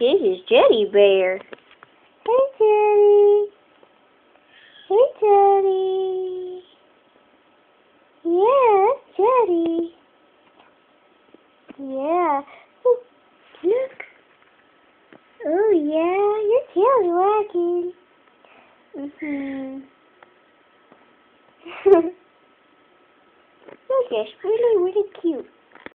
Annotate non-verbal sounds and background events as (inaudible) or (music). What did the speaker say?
This is Teddy Bear. Hey, Teddy. Hey, Teddy. Yeah, Teddy. Yeah. Oh, look. Oh, yeah, your tail's wagging. Mm-hmm. (laughs) look, it's really, really cute.